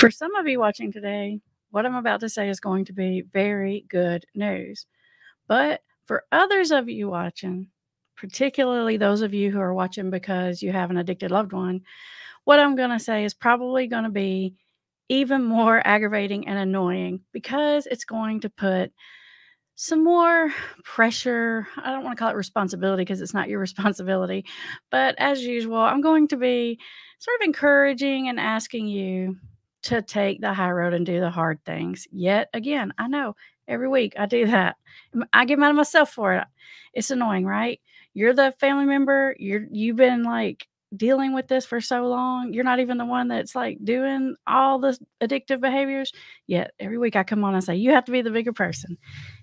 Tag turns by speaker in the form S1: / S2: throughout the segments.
S1: For some of you watching today, what I'm about to say is going to be very good news. But for others of you watching, particularly those of you who are watching because you have an addicted loved one, what I'm going to say is probably going to be even more aggravating and annoying because it's going to put some more pressure. I don't want to call it responsibility because it's not your responsibility. But as usual, I'm going to be sort of encouraging and asking you to take the high road and do the hard things. Yet again, I know every week I do that. I get mad at myself for it. It's annoying, right? You're the family member, you're you've been like dealing with this for so long. You're not even the one that's like doing all the addictive behaviors. Yet every week I come on and say, you have to be the bigger person.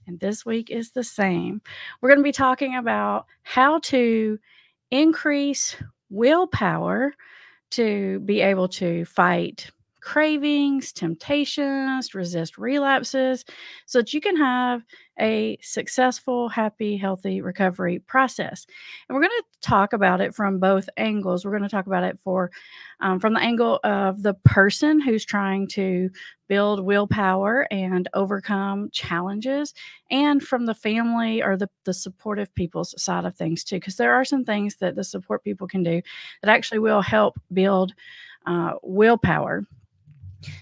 S1: And this week is the same. We're going to be talking about how to increase willpower to be able to fight cravings, temptations, resist relapses, so that you can have a successful, happy, healthy recovery process. And we're going to talk about it from both angles. We're going to talk about it for um, from the angle of the person who's trying to build willpower and overcome challenges, and from the family or the, the supportive people's side of things too, because there are some things that the support people can do that actually will help build uh, willpower.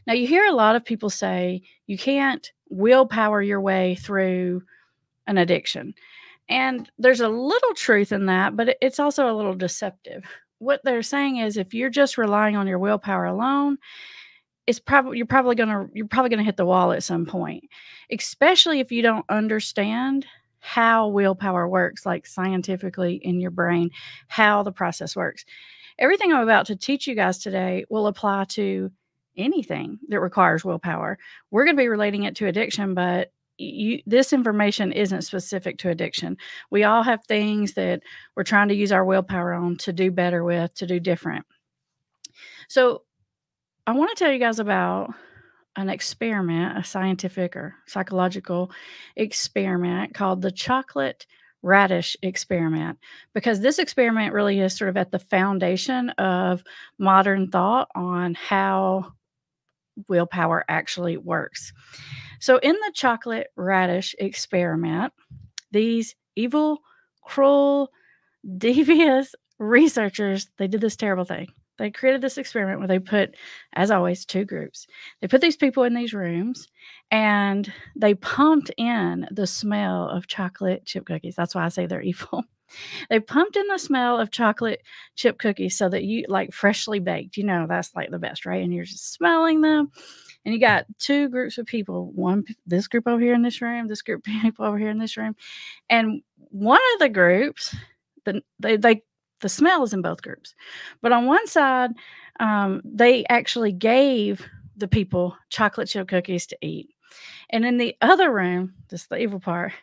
S1: Now, you hear a lot of people say you can't willpower your way through an addiction. And there's a little truth in that, but it's also a little deceptive. What they're saying is if you're just relying on your willpower alone, it's probably you're probably going to you're probably going to hit the wall at some point. Especially if you don't understand how willpower works like scientifically in your brain, how the process works. Everything I'm about to teach you guys today will apply to anything that requires willpower. We're going to be relating it to addiction, but you, this information isn't specific to addiction. We all have things that we're trying to use our willpower on to do better with, to do different. So, I want to tell you guys about an experiment, a scientific or psychological experiment called the chocolate radish experiment because this experiment really is sort of at the foundation of modern thought on how willpower actually works. So, in the chocolate radish experiment, these evil, cruel, devious researchers they did this terrible thing. They created this experiment where they put, as always, two groups. They put these people in these rooms and they pumped in the smell of chocolate chip cookies. That's why I say they're evil. They pumped in the smell of chocolate chip cookies so that you like freshly baked. You know, that's like the best, right? And you're just smelling them. And you got two groups of people one, this group over here in this room, this group people over here in this room. And one of the groups, the, they, they, the smell is in both groups. But on one side, um, they actually gave the people chocolate chip cookies to eat. And in the other room, this is the evil part,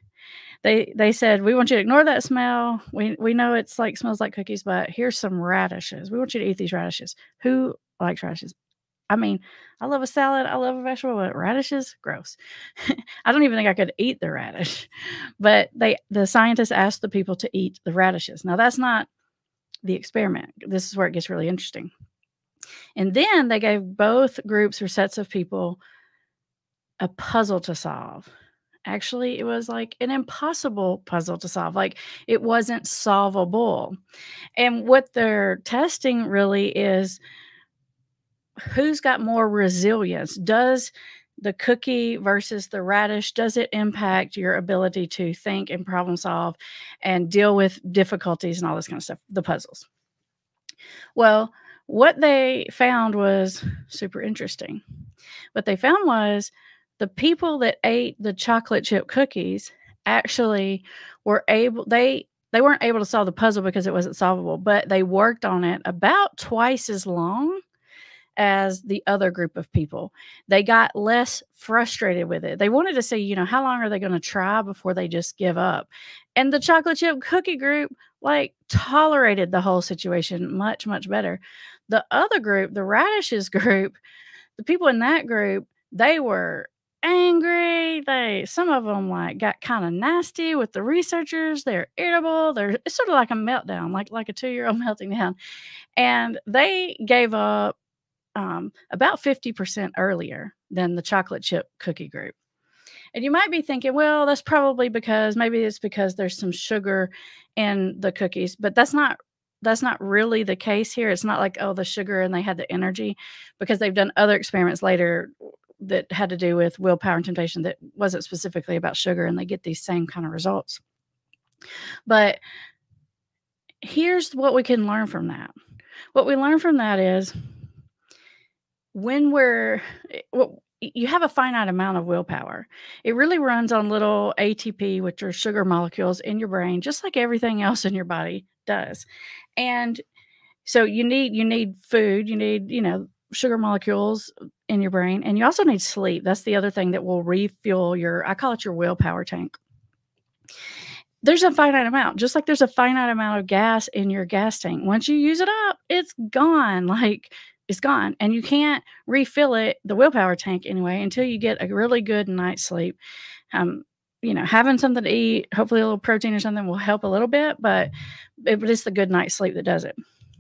S1: they they said we want you to ignore that smell. We we know it's like smells like cookies, but here's some radishes. We want you to eat these radishes. Who likes radishes? I mean, I love a salad. I love a vegetable, but radishes, gross. I don't even think I could eat the radish. But they the scientists asked the people to eat the radishes. Now that's not the experiment. This is where it gets really interesting. And then they gave both groups or sets of people a puzzle to solve actually it was like an impossible puzzle to solve like it wasn't solvable. And what they're testing really is who's got more resilience? Does the cookie versus the radish does it impact your ability to think and problem solve and deal with difficulties and all this kind of stuff the puzzles? Well what they found was super interesting. What they found was the people that ate the chocolate chip cookies actually were able they they weren't able to solve the puzzle because it wasn't solvable but they worked on it about twice as long as the other group of people. They got less frustrated with it. They wanted to see you know how long are they going to try before they just give up? And the chocolate chip cookie group like tolerated the whole situation much much better. The other group the radishes group the people in that group they were angry. They some of them like got kind of nasty with the researchers. They're irritable. They're it's sort of like a meltdown, like like a two year old melting down, and they gave up um, about 50% earlier than the chocolate chip cookie group. And you might be thinking, well, that's probably because maybe it's because there's some sugar in the cookies, but that's not that's not really the case here. It's not like oh the sugar and they had the energy because they've done other experiments later that had to do with willpower and temptation that wasn't specifically about sugar and they get these same kind of results. But here's what we can learn from that. What we learn from that is when we're eh, well, you have a finite amount of willpower. It really runs on little ATP, which are sugar molecules in your brain, just like everything else in your body does. And so you need you need food, you need, you know, sugar molecules in your brain, and you also need sleep. That's the other thing that will refuel your I call it your willpower tank. There's a finite amount, just like there's a finite amount of gas in your gas tank. Once you use it up, it's gone. Like it's gone and you can't refill it the willpower tank anyway until you get a really good night's sleep um, you know having something to eat hopefully a little protein or something will help a little bit but it, it's the good night's sleep that does it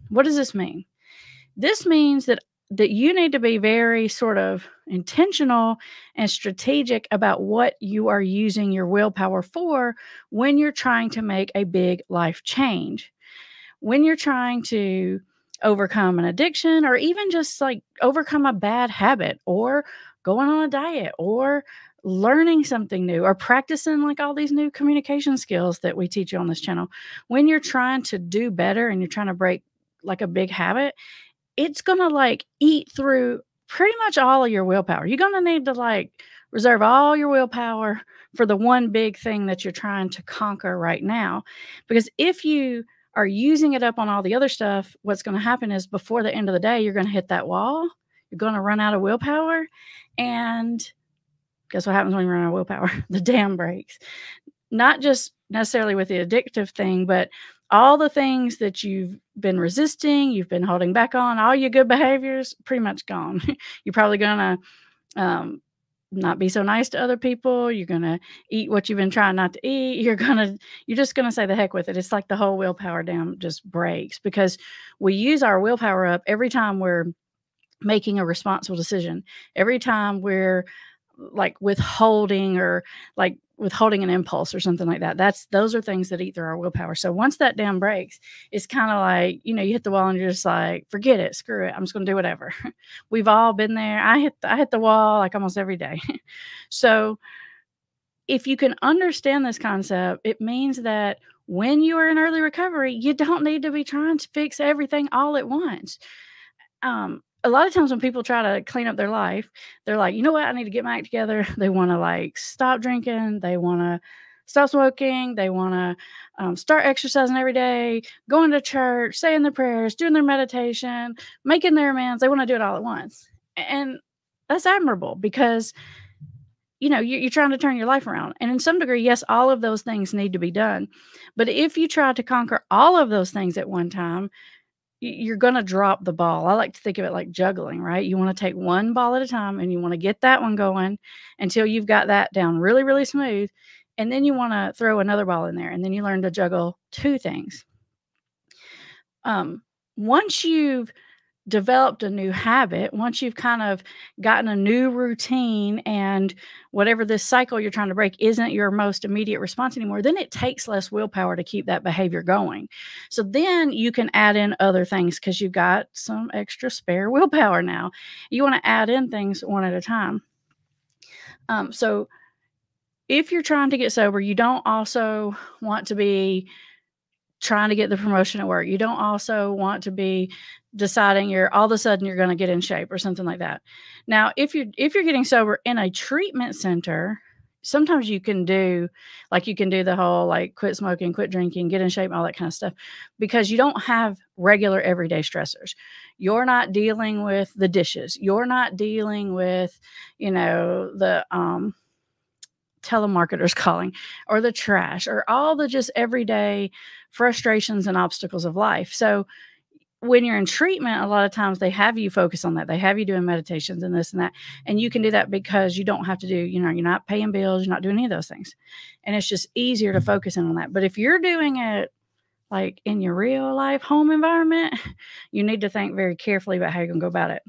S1: what does this mean this means that that you need to be very sort of intentional and strategic about what you are using your willpower for when you're trying to make a big life change when you're trying to overcome an addiction or even just like overcome a bad habit or going on a diet or learning something new or practicing like all these new communication skills that we teach you on this channel. When you're trying to do better and you're trying to break like a big habit, it's going to like eat through pretty much all of your willpower. You're going to need to like reserve all your willpower for the one big thing that you're trying to conquer right now. Because if you are using it up on all the other stuff, what's going to happen is before the end of the day, you're going to hit that wall. You're going to run out of willpower. And guess what happens when you run out of willpower? the dam breaks. Not just necessarily with the addictive thing, but all the things that you've been resisting, you've been holding back on, all your good behaviors, pretty much gone. you're probably going to um, not be so nice to other people. You're going to eat what you've been trying not to eat. You're going to, you're just going to say the heck with it. It's like the whole willpower dam just breaks because we use our willpower up every time we're making a responsible decision, every time we're like withholding or like withholding an impulse or something like that. That's those are things that eat through our willpower. So once that dam breaks, it's kind of like, you know, you hit the wall and you're just like, forget it, screw it. I'm just gonna do whatever. We've all been there. I hit the, I hit the wall like almost every day. so if you can understand this concept, it means that when you are in early recovery, you don't need to be trying to fix everything all at once. Um, a lot of times when people try to clean up their life, they're like, you know what, I need to get my act together. They want to like stop drinking. They want to stop smoking. They want to um, start exercising every day, going to church, saying their prayers, doing their meditation, making their amends. They want to do it all at once. And that's admirable because, you know, you're, you're trying to turn your life around. And in some degree, yes, all of those things need to be done. But if you try to conquer all of those things at one time, you're going to drop the ball. I like to think of it like juggling, right? You want to take one ball at a time and you want to get that one going until you've got that down really, really smooth. And then you want to throw another ball in there and then you learn to juggle two things. Um, once you've developed a new habit, once you've kind of gotten a new routine and whatever this cycle you're trying to break isn't your most immediate response anymore, then it takes less willpower to keep that behavior going. So then you can add in other things because you've got some extra spare willpower now. You want to add in things one at a time. Um, so if you're trying to get sober, you don't also want to be trying to get the promotion at work. You don't also want to be deciding you're all of a sudden you're going to get in shape or something like that. Now, if you're if you're getting sober in a treatment center, sometimes you can do like you can do the whole like quit smoking, quit drinking, get in shape, all that kind of stuff because you don't have regular everyday stressors. You're not dealing with the dishes. You're not dealing with, you know, the um telemarketers calling or the trash or all the just everyday frustrations and obstacles of life. So when you're in treatment, a lot of times they have you focus on that. They have you doing meditations and this and that. And you can do that because you don't have to do, you know, you're not paying bills, you're not doing any of those things. And it's just easier to mm-hmm. focus in on that. But if you're doing it like in your real life home environment, you need to think very carefully about how you're going to go about it.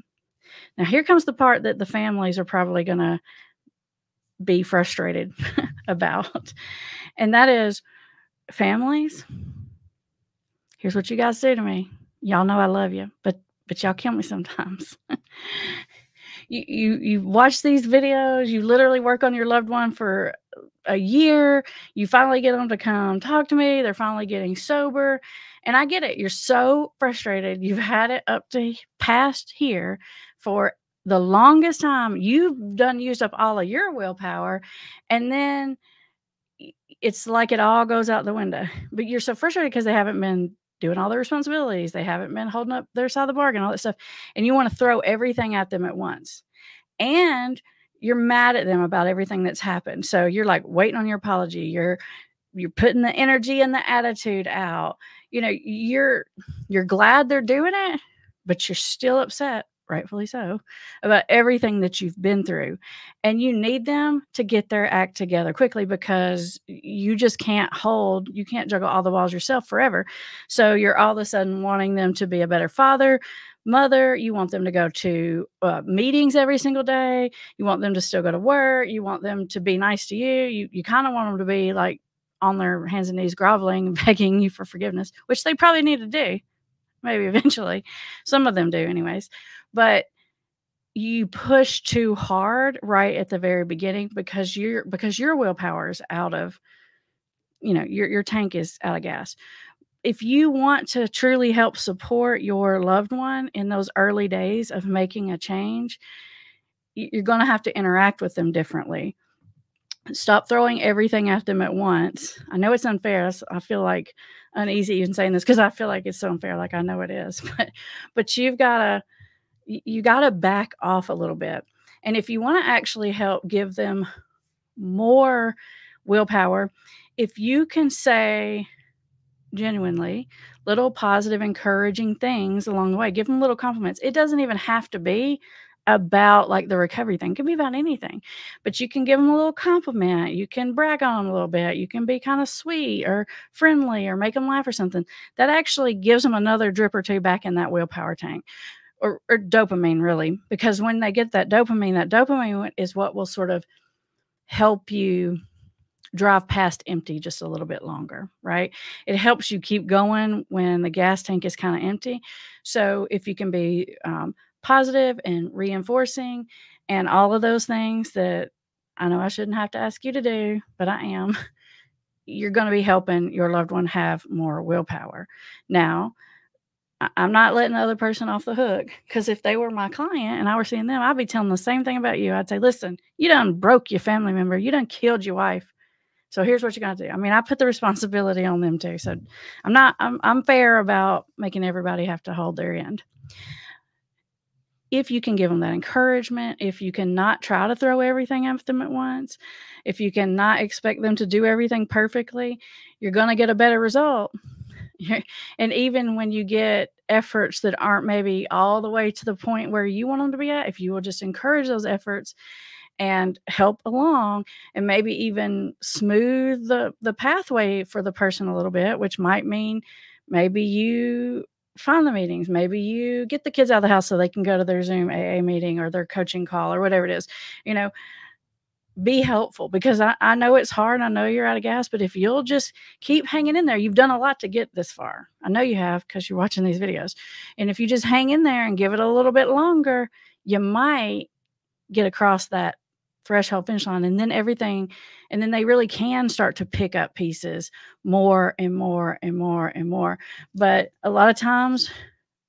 S1: Now, here comes the part that the families are probably going to be frustrated about. And that is families. Here's what you guys do to me. Y'all know I love you, but but y'all kill me sometimes. you, you you watch these videos, you literally work on your loved one for a year, you finally get them to come talk to me, they're finally getting sober. And I get it. You're so frustrated. You've had it up to past here for the longest time. You've done used up all of your willpower. And then it's like it all goes out the window. But you're so frustrated because they haven't been doing all the responsibilities. They haven't been holding up their side of the bargain, all that stuff. And you want to throw everything at them at once. And you're mad at them about everything that's happened. So you're like waiting on your apology. You're you're putting the energy and the attitude out. You know, you're you're glad they're doing it, but you're still upset rightfully so, about everything that you've been through. And you need them to get their act together quickly because you just can't hold, you can't juggle all the balls yourself forever. So you're all of a sudden wanting them to be a better father, mother. You want them to go to uh, meetings every single day. You want them to still go to work. You want them to be nice to you. You, you kind of want them to be like on their hands and knees groveling, begging you for forgiveness, which they probably need to do maybe eventually. Some of them do, anyways. But you push too hard right at the very beginning because you're because your willpower is out of you know your your tank is out of gas. If you want to truly help support your loved one in those early days of making a change you're going to have to interact with them differently. Stop throwing everything at them at once. I know it's unfair. I feel like uneasy even saying this because i feel like it's so unfair like i know it is but but you've got to you got to back off a little bit. And if you want to actually help give them more willpower, if you can say genuinely little positive, encouraging things along the way, give them little compliments. It doesn't even have to be about like the recovery thing. It can be about anything, but you can give them a little compliment. You can brag on them a little bit. You can be kind of sweet or friendly or make them laugh or something. That actually gives them another drip or two back in that willpower tank or, or dopamine really because when they get that dopamine that dopamine is what will sort of help you drive past empty just a little bit longer, right? It helps you keep going when the gas tank is kind of empty. So if you can be um, positive and reinforcing and all of those things that I know I shouldn't have to ask you to do, but I am, you're going to be helping your loved one have more willpower. Now, I'm not letting the other person off the hook because if they were my client and I were seeing them, I'd be telling the same thing about you. I'd say, listen, you done broke your family member, you done killed your wife. So here's what you're gonna do. I mean, I put the responsibility on them too. So I'm not I'm I'm fair about making everybody have to hold their end. If you can give them that encouragement, if you can not try to throw everything at them at once, if you can not expect them to do everything perfectly, you're gonna get a better result. And even when you get efforts that aren't maybe all the way to the point where you want them to be at, if you will just encourage those efforts and help along and maybe even smooth the the pathway for the person a little bit, which might mean maybe you find the meetings. Maybe you get the kids out of the house so they can go to their Zoom AA meeting or their coaching call or whatever it is. You know, be helpful because I, I know it's hard. I know you're out of gas, but if you'll just keep hanging in there, you've done a lot to get this far. I know you have because you're watching these videos. And if you just hang in there and give it a little bit longer, you might get across that threshold finish line and then everything and then they really can start to pick up pieces more and more and more and more but a lot of times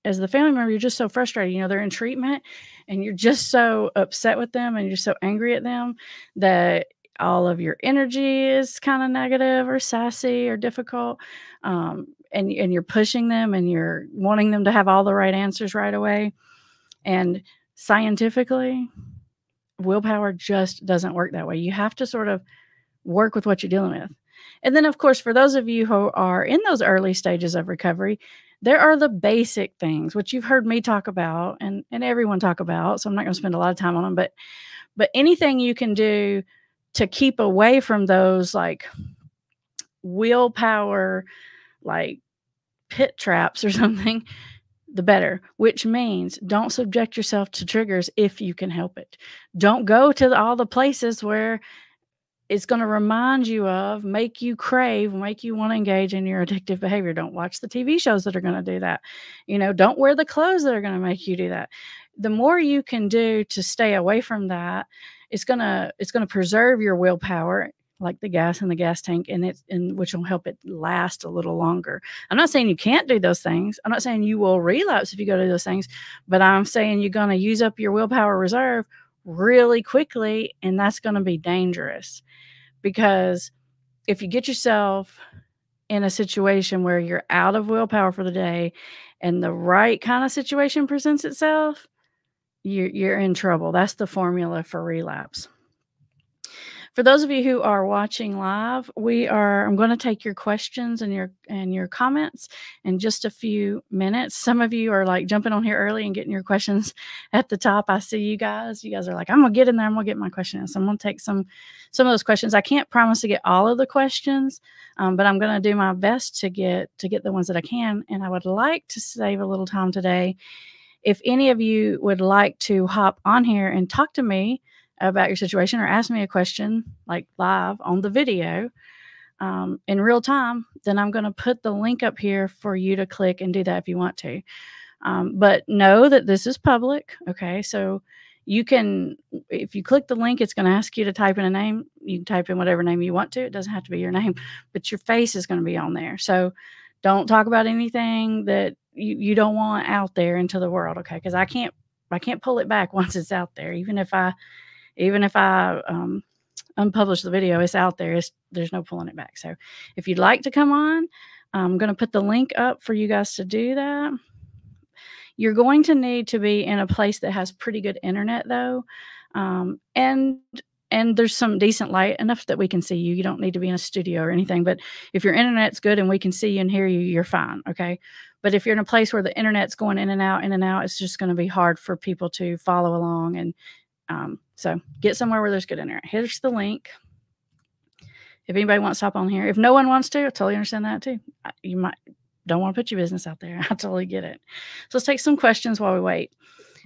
S1: as the family member, you're just so frustrated. You know, they're in treatment and you're just so upset with them and you're so angry at them that all of your energy is kind of negative or sassy or difficult. Um, and, and you're pushing them and you're wanting them to have all the right answers right away. And scientifically, willpower just doesn't work that way. You have to sort of work with what you're dealing with. And then, of course, for those of you who are in those early stages of recovery, there are the basic things which you've heard me talk about and, and everyone talk about. So I'm not going to spend a lot of time on them, but but anything you can do to keep away from those like willpower like pit traps or something the better, which means don't subject yourself to triggers if you can help it. Don't go to all the places where it's going to remind you of, make you crave, make you want to engage in your addictive behavior. Don't watch the TV shows that are going to do that. You know, don't wear the clothes that are going to make you do that. The more you can do to stay away from that, it's going to it's going to preserve your willpower like the gas in the gas tank and it and which will help it last a little longer. I'm not saying you can't do those things. I'm not saying you will relapse if you go to those things, but I'm saying you're going to use up your willpower reserve really quickly and that's going to be dangerous because if you get yourself in a situation where you're out of willpower for the day and the right kind of situation presents itself, you're, you're in trouble. That's the formula for relapse. For those of you who are watching live, we are I'm going to take your questions and your and your comments in just a few minutes. Some of you are like jumping on here early and getting your questions at the top. I see you guys. You guys are like, I'm gonna get in there, I'm gonna get my question So I'm gonna take some some of those questions. I can't promise to get all of the questions, um, but I'm gonna do my best to get to get the ones that I can. And I would like to save a little time today. If any of you would like to hop on here and talk to me about your situation or ask me a question like live on the video um, in real time, then I'm going to put the link up here for you to click and do that if you want to. Um, but know that this is public. Okay. So you can, if you click the link, it's going to ask you to type in a name. You can type in whatever name you want to. It doesn't have to be your name, but your face is going to be on there. So don't talk about anything that you, you don't want out there into the world. Okay. Because I can't, I can't pull it back once it's out there. Even if I even if I um, unpublish the video, it's out there. It's, there's no pulling it back. So if you'd like to come on, I'm going to put the link up for you guys to do that. You're going to need to be in a place that has pretty good internet, though, um, and and there's some decent light enough that we can see you. You don't need to be in a studio or anything. But if your internet's good and we can see you and hear you, you're fine. Okay. But if you're in a place where the internet's going in and out, in and out, it's just going to be hard for people to follow along and um, so get somewhere where there's good internet. Here's the link. If anybody wants to hop on here, if no one wants to, I totally understand that too. You might don't want to put your business out there. I totally get it. So let's take some questions while we wait.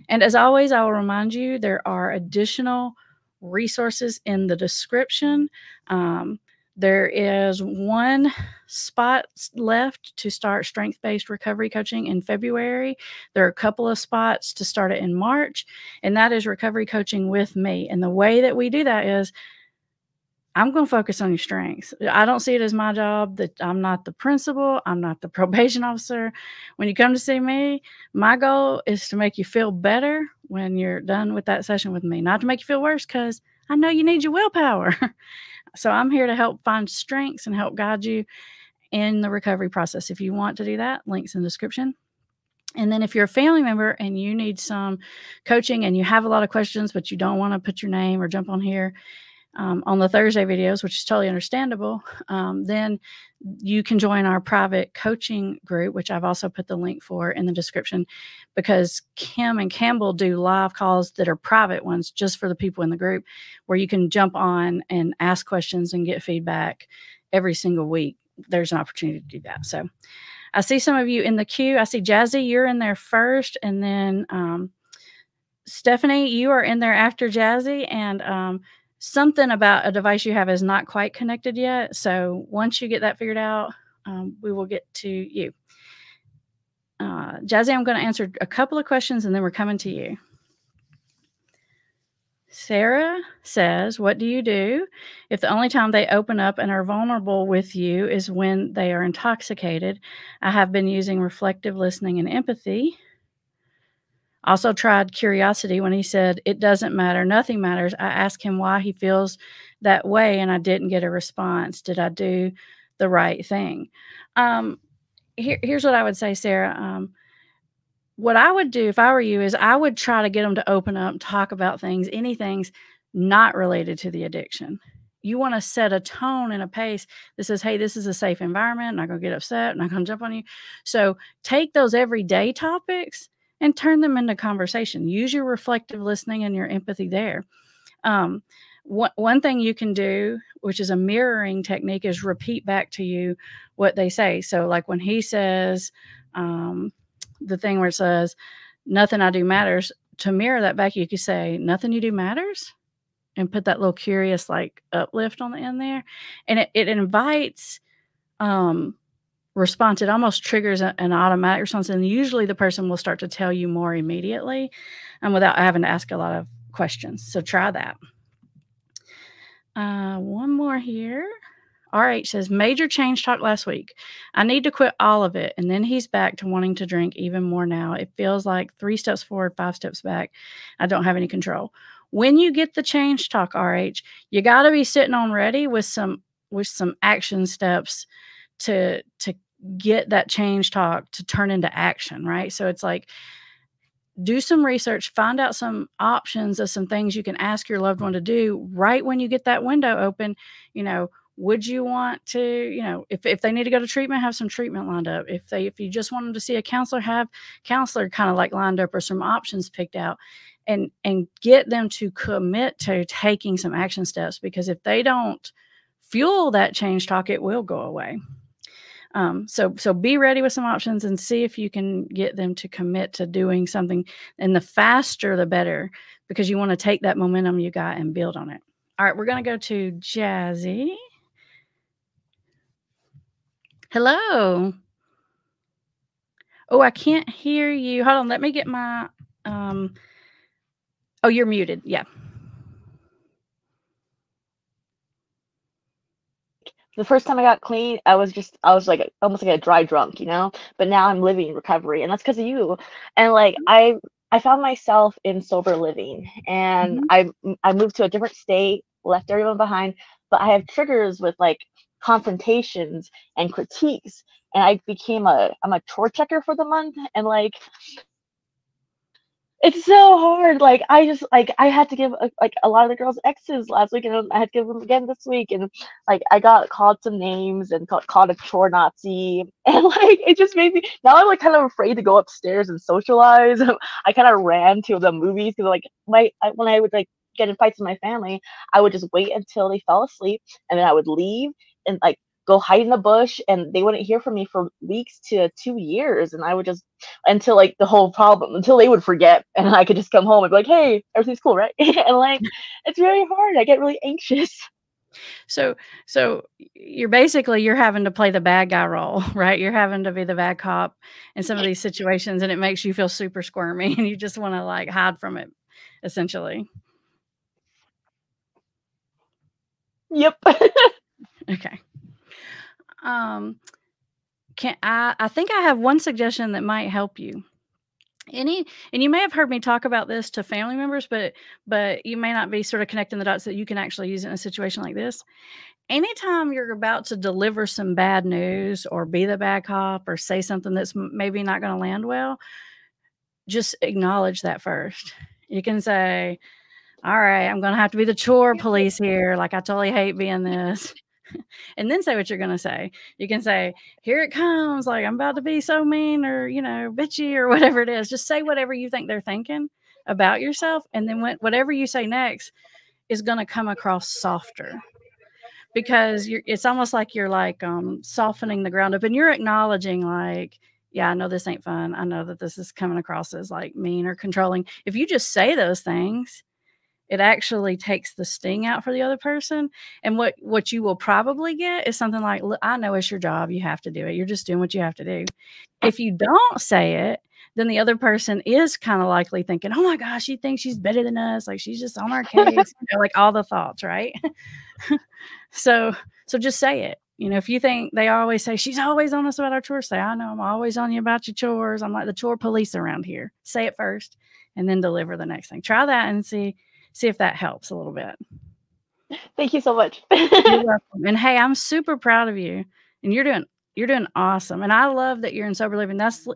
S1: And as always, I will remind you there are additional resources in the description. Um, there is one spot left to start strength based recovery coaching in February. There are a couple of spots to start it in March, and that is recovery coaching with me. And the way that we do that is I'm going to focus on your strengths. I don't see it as my job that I'm not the principal, I'm not the probation officer. When you come to see me, my goal is to make you feel better when you're done with that session with me, not to make you feel worse because I know you need your willpower. So I'm here to help find strengths and help guide you in the recovery process. If you want to do that, links in the description. And then if you're a family member and you need some coaching and you have a lot of questions, but you don't want to put your name or jump on here um, on the Thursday videos, which is totally understandable, um, then you can join our private coaching group, which I've also put the link for in the description, because Kim and Campbell do live calls that are private ones just for the people in the group, where you can jump on and ask questions and get feedback every single week. There's an opportunity to do that. So I see some of you in the queue. I see Jazzy, you're in there first, and then um, Stephanie, you are in there after Jazzy, and um, something about a device you have is not quite connected yet. So once you get that figured out, um, we will get to you. Uh, Jazzy, I'm going to answer a couple of questions and then we're coming to you. Sarah says, What do you do if the only time they open up and are vulnerable with you is when they are intoxicated? I have been using reflective listening and empathy. Also tried curiosity when he said, It doesn't matter, nothing matters. I asked him why he feels that way and I didn't get a response. Did I do the right thing? Um, here, here's what I would say, Sarah. Um, what I would do if I were you is I would try to get them to open up, talk about things, anything's not related to the addiction. You want to set a tone and a pace that says, hey, this is a safe environment. I'm not going to get upset. I'm not going to jump on you. So take those everyday topics and turn them into conversation. Use your reflective listening and your empathy there. Um, one, one thing you can do, which is a mirroring technique, is repeat back to you what they say. So, like when he says, um, the thing where it says, nothing I do matters, to mirror that back, you could say, nothing you do matters and put that little curious like uplift on the end there. And it, it invites um, response. It almost triggers a, an automatic response. And usually the person will start to tell you more immediately and without having to ask a lot of questions. So try that. Uh, one more here. RH says, major change talk last week. I need to quit all of it. And then he's back to wanting to drink even more now. It feels like three steps forward, five steps back. I don't have any control. When you get the change talk, RH, you got to be sitting on ready with some with some action steps to to get that change talk to turn into action, right? So it's like do some research, find out some options of some things you can ask your loved one to do right when you get that window open. You know, would you want to, you know, if, if they need to go to treatment, have some treatment lined up. If they if you just want them to see a counselor, have counselor kind of like lined up or some options picked out and and get them to commit to taking some action steps because if they don't fuel that change talk, it will go away. Um, so so be ready with some options and see if you can get them to commit to doing something. And the faster, the better, because you want to take that momentum you got and build on it. All right, we're going to go to Jazzy. Hello. Oh, I can't hear you. Hold on, let me get my um Oh, you're muted. Yeah.
S2: The first time I got clean, I was just I was like almost like a dry drunk, you know. But now I'm living recovery, and that's because of you. And like I I found myself in sober living, and mm-hmm. I I moved to a different state, left everyone behind. But I have triggers with like confrontations and critiques, and I became a I'm a chore checker for the month, and like it's so hard. Like I just like I had to give like a lot of the girls exes last week, and I had to give them again this week, and like I got called some names and called, called a chore Nazi, and like it just made me now I'm like kind of afraid to go upstairs and socialize. I kind of ran to the movies because like my I, when I would like get in fights with my family, I would just wait until they fell asleep, and then I would leave and like go hide in the bush and they wouldn't hear from me for weeks to two years and i would just until like the whole problem until they would forget and i could just come home and be like hey everything's cool right? And like it's very hard. I get really anxious.
S1: So so you're basically you're having to play the bad guy role right? You're having to be the bad cop in some of these situations and it makes you feel super squirmy and you just want to like hide from it essentially.
S2: Yep.
S1: Okay um, can I? I think I have one suggestion that might help you. Any, and you may have heard me talk about this to family members, but but you may not be sort of connecting the dots that you can actually use it in a situation like this. Anytime you're about to deliver some bad news or be the bad cop or say something that's maybe not going to land well, just acknowledge that first. You can say, all right, I'm going to have to be the chore police here. Like, I totally hate being this. and then say what you're going to say. You can say, Here it comes. Like, I'm about to be so mean or, you know, bitchy or whatever it is. Just say whatever you think they're thinking about yourself. And then whatever you say next is going to come across softer because it's almost like you're like um, softening the ground up and you're acknowledging, like, yeah, I know this ain't fun. I know that this is coming across as like mean or controlling. If you just say those things, it actually takes the sting out for the other person and what what you will probably get is something like i know it's your job you have to do it you're just doing what you have to do if you don't say it then the other person is kind of likely thinking oh my gosh she thinks she's better than us like she's just on our case you know, like all the thoughts right so so just say it you know, if you think they always say she's always on us about our chores, say, I know I'm always on you about your chores. I'm like the chore police around here. Say it first and then deliver the next thing. Try that and see see if that helps a little bit.
S2: Thank you so much.
S1: and hey, I'm super proud of you. And you're doing you're doing awesome. And I love that you're in sober living. That's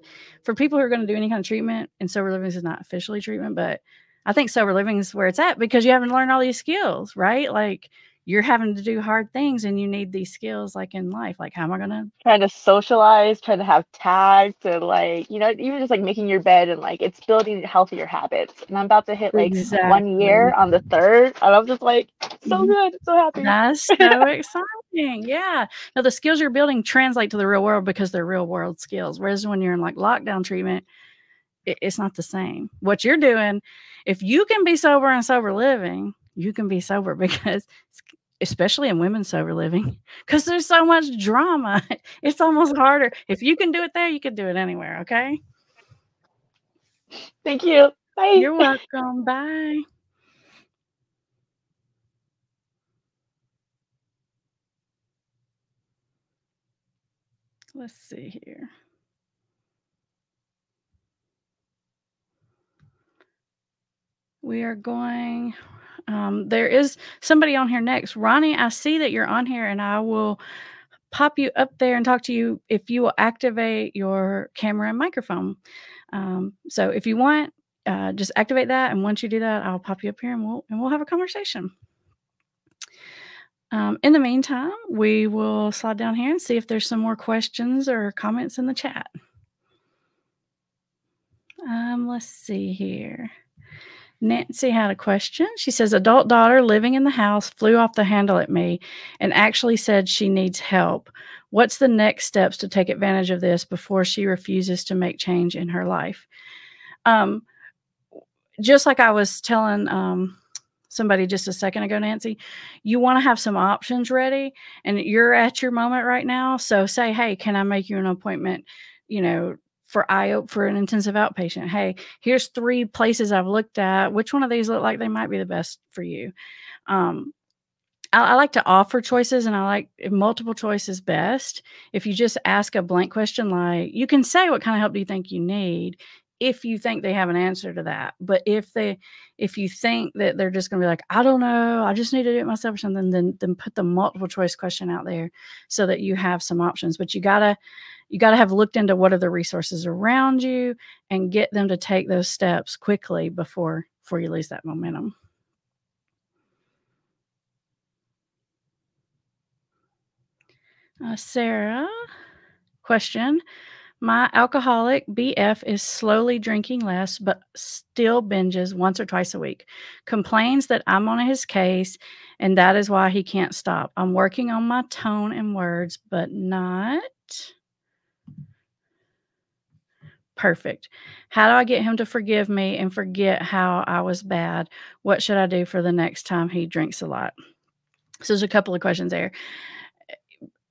S1: for people who are going to do any kind of treatment, and sober living is not officially treatment, but I think sober living is where it's at because you haven't learned all these skills, right? Like you're having to do hard things and you need these skills like in life like how am i gonna
S2: trying to socialize trying to have tact and like you know even just like making your bed and like it's building healthier habits and i'm about to hit like exactly. one year on the third and i'm just like so mm-hmm. good so happy
S1: that's so exciting. Yeah. Now the skills you're building translate to the real world because they're real world skills. Whereas when you're in like lockdown treatment, it, it's not the same. What you're doing, if you can be sober and sober living, you can be sober because especially in women's sober living because there's so much drama. It's almost harder. If you can do it there you can do it anywhere okay?
S2: Thank you. Bye.
S1: You're welcome. Bye. Let's see here. We are going um, there is somebody on here next. Ronnie, I see that you're on here and I will pop you up there and talk to you if you will activate your camera and microphone. Um, so if you want, uh, just activate that. And once you do that, I'll pop you up here and we'll, and we'll have a conversation. Um, in the meantime, we will slide down here and see if there's some more questions or comments in the chat. Um, let's see here. Nancy had a question. She says, Adult daughter living in the house flew off the handle at me and actually said she needs help. What's the next steps to take advantage of this before she refuses to make change in her life? Um, just like I was telling um, somebody just a second ago, Nancy, you want to have some options ready and you're at your moment right now. So say, hey, can I make you an appointment? You know, for IOP for an intensive outpatient. Hey, here's three places I've looked at. Which one of these look like they might be the best for you? Um, I, I, like to offer choices and I like multiple choices best. If you just ask a blank question, like you can say, What kind of help do you think you need? If you think they have an answer to that. But if they, if you think that they're just going to be like, I don't know, I just need to do it myself or something, then, then put the multiple choice question out there so that you have some options. But you got to, you got to have looked into what are the resources around you and get them to take those steps quickly before before you lose that momentum. Uh, Sarah, question. My alcoholic BF is slowly drinking less, but still binges once or twice a week. Complains that I'm on his case and that is why he can't stop. I'm working on my tone and words, but not perfect. How do I get him to forgive me and forget how I was bad? What should I do for the next time he drinks a lot? So there's a couple of questions there.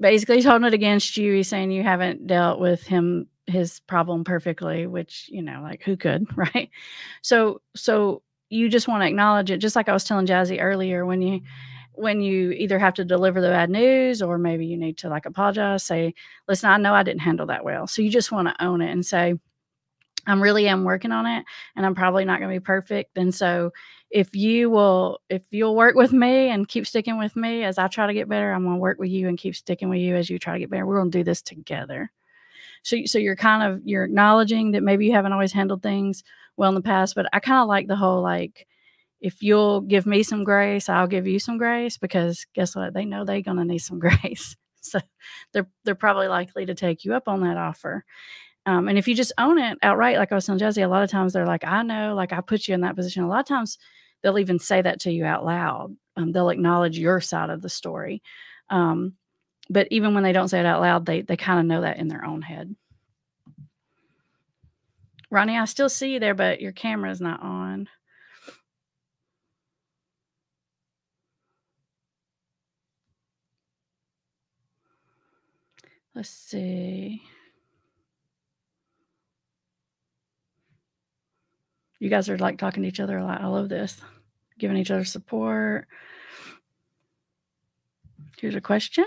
S1: Basically, he's holding it against you. He's saying you haven't dealt with him his problem perfectly, which you know, like who could, right? So, so you just want to acknowledge it, just like I was telling Jazzy earlier when you when you either have to deliver the bad news or maybe you need to like apologize say listen i know i didn't handle that well so you just want to own it and say I'm really am working on it and I'm probably not going to be perfect. And so if you will if you'll work with me and keep sticking with me as I try to get better, I'm going to work with you and keep sticking with you as you try to get better. We're going to do this together. So so you're kind of you're acknowledging that maybe you haven't always handled things well in the past, but I kind of like the whole like if you'll give me some grace, I'll give you some grace because guess what? They know they're going to need some grace. So they're they're probably likely to take you up on that offer. Um, and if you just own it outright, like I was telling Jesse, a lot of times they're like, I know, like I put you in that position. A lot of times they'll even say that to you out loud. Um, they'll acknowledge your side of the story. Um, but even when they don't say it out loud, they, they kind of know that in their own head. Ronnie, I still see you there, but your camera is not on. Let's see. You guys are like talking to each other a lot. I love this. Giving each other support. Here's a question.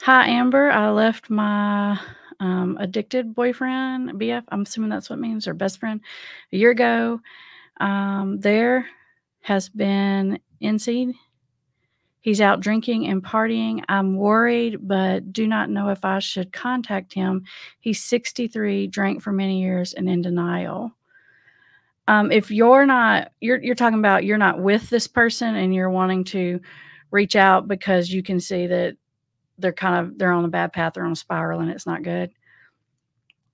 S1: Hi, Amber. I left my um, addicted boyfriend, BF. I'm assuming that's what means, or best friend, a year ago. Um, there has been NC. He's out drinking and partying. I'm worried, but do not know if I should contact him. He's 63, drank for many years, and in denial um, if you're not you're you're talking about you're not with this person and you're wanting to reach out because you can see that they're kind of they're on a bad path they're on a spiral and it's not good.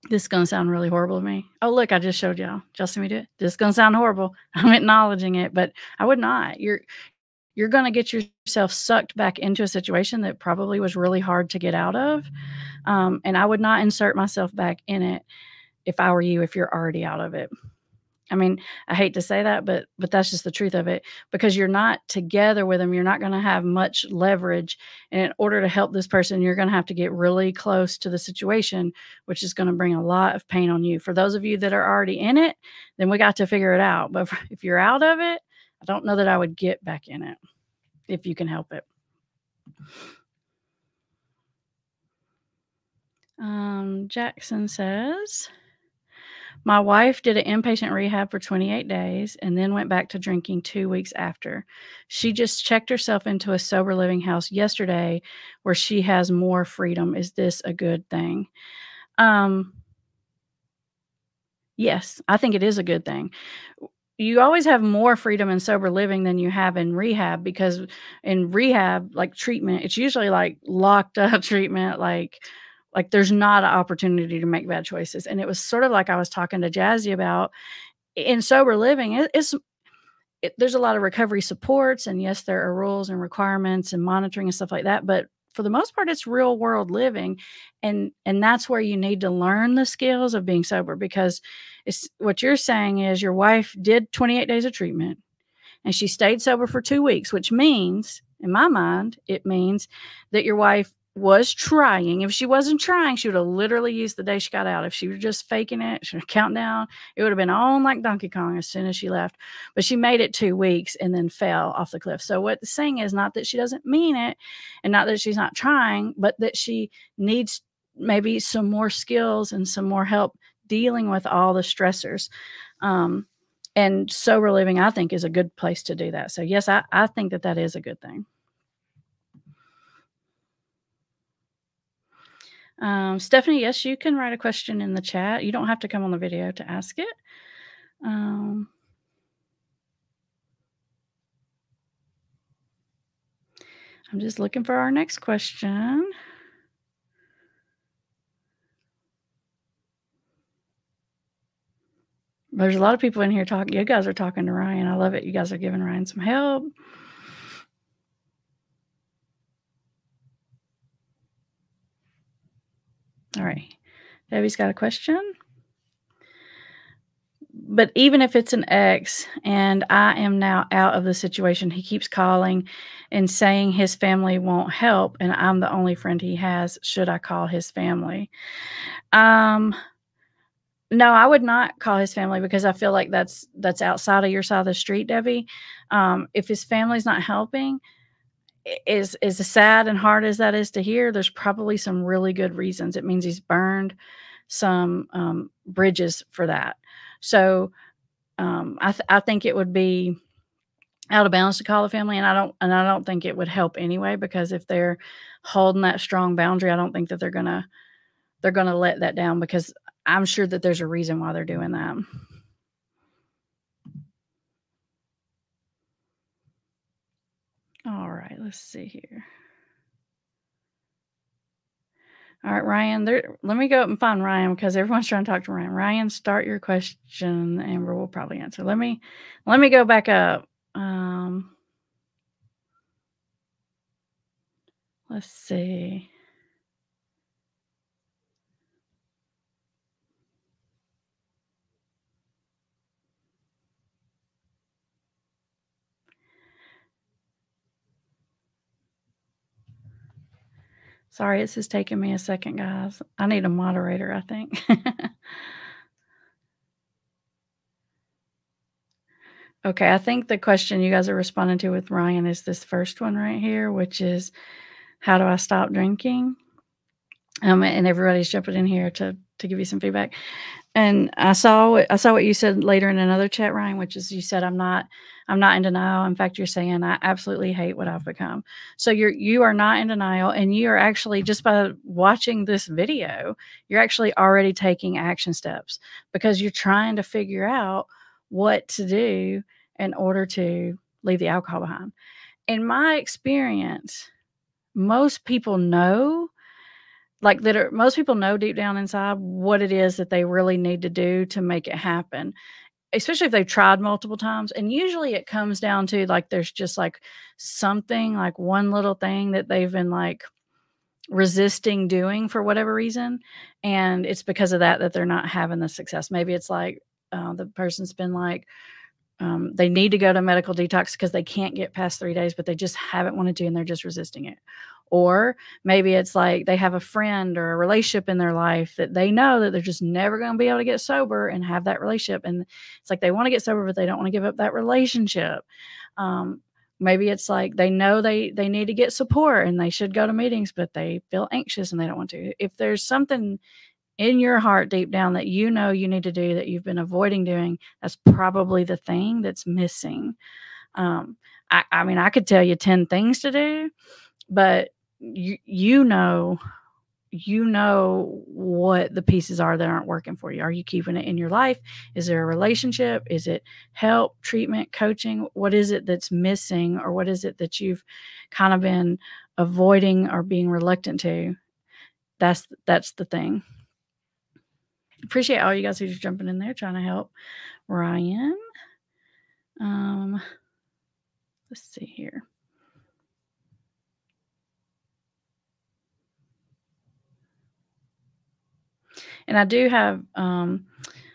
S1: This is going to sound really horrible to me. Oh look i just showed y'all. Just me do it. This is going to sound horrible. I'm acknowledging it but i would not. You're you're going to get yourself sucked back into a situation that probably was really hard to get out of. Um, and I would not insert myself back in it if I were you, if you're already out of it. I mean, I hate to say that, but but that's just the truth of it because you're not together with them. You're not going to have much leverage, and in order to help this person, you're going to have to get really close to the situation, which is going to bring a lot of pain on you. For those of you that are already in it, then we got to figure it out. But if you're out of it, I don't know that I would get back in it if you can help it. Um, Jackson says. My wife did an inpatient rehab for 28 days and then went back to drinking two weeks after. She just checked herself into a sober living house yesterday where she has more freedom. Is this a good thing? Um, yes, I think it is a good thing. You always have more freedom in sober living than you have in rehab because in rehab, like treatment, it's usually like locked up treatment, like like there's not an opportunity to make bad choices. And it was sort of like I was talking to Jazzy about in sober living, it, it's it, there's a lot of recovery supports and yes there are rules and requirements and monitoring and stuff like that but for the most part it's real world living and and that's where you need to learn the skills of being sober because it's what you're saying is your wife did 28 days of treatment and she stayed sober for 2 weeks which means in my mind it means that your wife was trying. If she wasn't trying, she would have literally used the day she got out. If she was just faking it, she would count down. It would have been on like Donkey Kong as soon as she left. But she made it two weeks and then fell off the cliff. So what the saying is not that she doesn't mean it and not that she's not trying, but that she needs maybe some more skills and some more help dealing with all the stressors. Um, and sober living, I think, is a good place to do that. So yes, I, I think that that is a good thing. Um, Stephanie, yes, you can write a question in the chat. You don't have to come on the video to ask it. Um, I'm just looking for our next question. There's a lot of people in here talking. You guys are talking to Ryan. I love it. You guys are giving Ryan some help. All right. Debbie's got a question. But even if it's an ex and I am now out of the situation, he keeps calling and saying his family won't help and I'm the only friend he has. Should I call his family? Um no, I would not call his family because I feel like that's that's outside of your side of the street, Debbie. Um, if his family's not helping, is as sad and hard as that is to hear, there's probably some really good reasons. It means he's burned some um, bridges for that. So um, I, th- I think it would be out of bounds to call the family, and I don't and I don't think it would help anyway because if they're holding that strong boundary, I don't think that they're gonna they're gonna let that down because I'm sure that there's a reason why they're doing that. All right, let's see here. All right, Ryan, there let me go up and find Ryan because everyone's trying to talk to Ryan. Ryan, start your question, Amber will probably answer. Let me let me go back up. Um, let's see. Sorry, this is taking me a second, guys. I need a moderator, I think. okay, I think the question you guys are responding to with Ryan is this first one right here, which is how do I stop drinking? Um, and everybody's jumping in here to to give you some feedback. And I saw I saw what you said later in another chat, Ryan, which is you said I'm not I'm not in denial. In fact, you're saying I absolutely hate what I've become. So you're you are not in denial, and you are actually just by watching this video, you're actually already taking action steps because you're trying to figure out what to do in order to leave the alcohol behind. In my experience, most people know like that are most people know deep down inside what it is that they really need to do to make it happen especially if they've tried multiple times. And usually it comes down to like there's just like something, like one little thing that they've been like resisting doing for whatever reason. And it's because of that that they're not having the success. Maybe it's like uh, the person's been like, um, they need to go to medical detox because they can't get past three days, but they just haven't wanted to and they're just resisting it. Or maybe it's like they have a friend or a relationship in their life that they know that they're just never going to be able to get sober and have that relationship. And it's like they want to get sober, but they don't want to give up that relationship. Um, maybe it's like they know they they need to get support and they should go to meetings, but they feel anxious and they don't want to. If there's something in your heart deep down that you know you need to do that you've been avoiding doing, that's probably the thing that's missing. Um, I, I mean, I could tell you 10 things to do, but you you know you know what the pieces are that aren't working for you. Are you keeping it in your life? Is there a relationship? Is it help, treatment, coaching? What is it that's missing, or what is it that you've kind of been avoiding or being reluctant to? That's that's the thing. Appreciate all you guys who's jumping in there trying to help Ryan. Um, let's see here. And I do have um,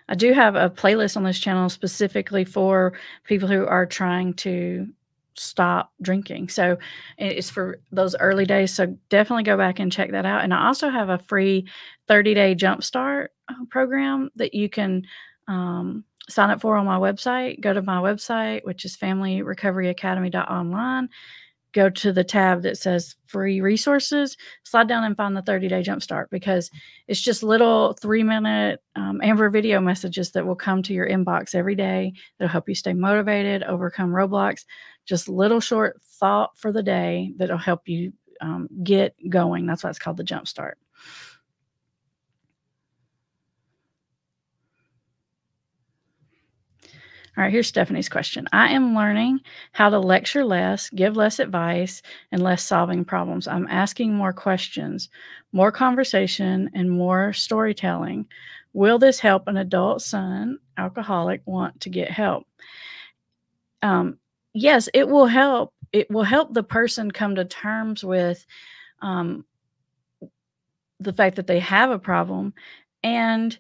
S1: I do have a playlist on this channel specifically for people who are trying to stop drinking. So it's for those early days. So definitely go back and check that out. And I also have a free 30 day jumpstart uh, program that you can um, sign up for on my website. Go to my website, which is familyrecoveryacademy.online go to the tab that says free resources, slide down and find the 30 day jumpstart because it's just little three minute um, Amber video messages that will come to your inbox every day that'll help you stay motivated, overcome roadblocks, just little short thought for the day that'll help you um, get going. That's why it's called the jumpstart. All right, here's Stephanie's question. I am learning how to lecture less, give less advice, and less solving problems. I'm asking more questions, more conversation, and more storytelling. Will this help an adult son, alcoholic, want to get help? Um, yes, it will help. It will help the person come to terms with um, the fact that they have a problem and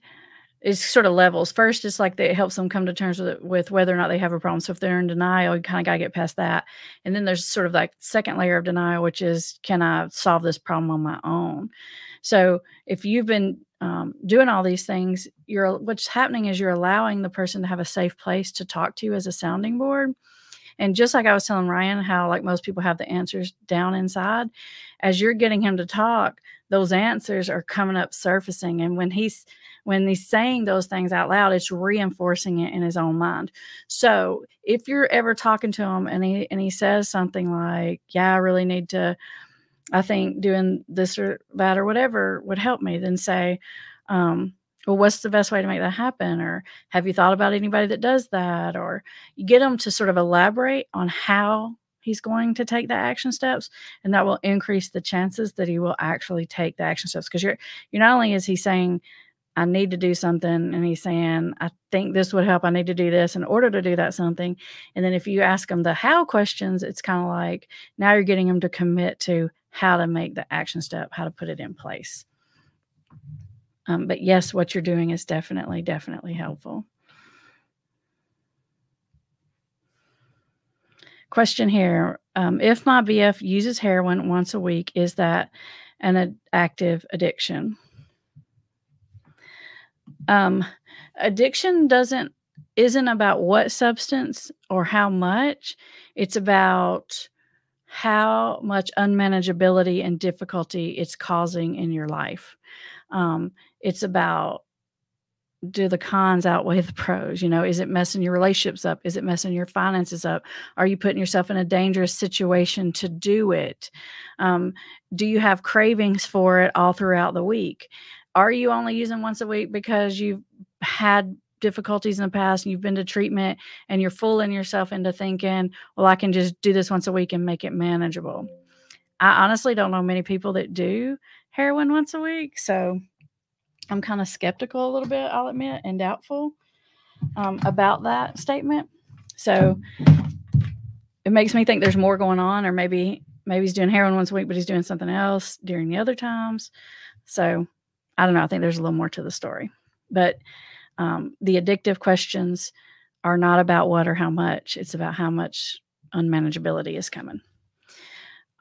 S1: it's sort of levels. First, it's like it helps them come to terms with it, with whether or not they have a problem. So if they're in denial, you kind of got to get past that. And then there's sort of like second layer of denial, which is can I solve this problem on my own? So if you've been um, doing all these things, you're what's happening is you're allowing the person to have a safe place to talk to you as a sounding board. And just like I was telling Ryan, how like most people have the answers down inside, as you're getting him to talk, those answers are coming up surfacing. And when he's when he's saying those things out loud, it's reinforcing it in his own mind. So if you're ever talking to him and he and he says something like, "Yeah, I really need to," I think doing this or that or whatever would help me. Then say, um, well, what's the best way to make that happen? Or have you thought about anybody that does that? Or you get them to sort of elaborate on how he's going to take the action steps and that will increase the chances that he will actually take the action steps because you're you're not only is he saying I need to do something. And he's saying, I think this would help. I need to do this in order to do that something. And then if you ask them the how questions, it's kind of like now you're getting them to commit to how to make the action step, how to put it in place. Um, but yes, what you're doing is definitely, definitely helpful. Question here um, If my BF uses heroin once a week, is that an active addiction? um, addiction doesn't isn't about what substance or how much it's about how much unmanageability and difficulty it's causing in your life um, it's about do the cons outweigh the pros you know is it messing your relationships up is it messing your finances up are you putting yourself in a dangerous situation to do it um, do you have cravings for it all throughout the week are you only using once a week because you've had difficulties in the past and you've been to treatment and you're fooling yourself into thinking, well, I can just do this once a week and make it manageable? I honestly don't know many people that do heroin once a week. So I'm kind of skeptical a little bit, I'll admit, and doubtful. um, about that statement. So it makes me think there's more going on, or maybe maybe he's doing heroin once a week, but he's doing something else during the other times. So I don't know. I think there's a little more to the story, but um, the addictive questions are not about what or how much. It's about how much unmanageability is coming.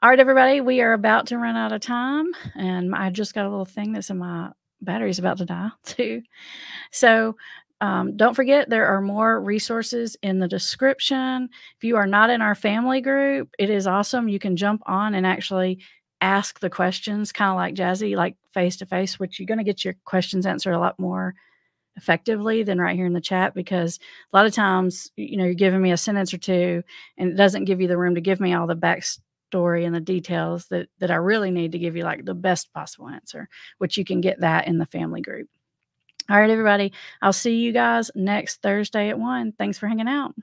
S1: All right, everybody, we are about to run out of time, and I just got a little thing that's in my battery's about to die too. So um, don't forget, there are more resources in the description. If you are not in our family group, it is awesome. You can jump on and actually ask the questions, kind of like Jazzy, like face to face, which you're going to get your questions answered a lot more effectively than right here in the chat because a lot of times, you know, you're giving me a sentence or two and it doesn't give you the room to give me all the backstory and the details that, that I really need to give you like the best possible answer, which you can get that in the family group. All right, everybody. I'll see you guys next Thursday at 1. Thanks for hanging out.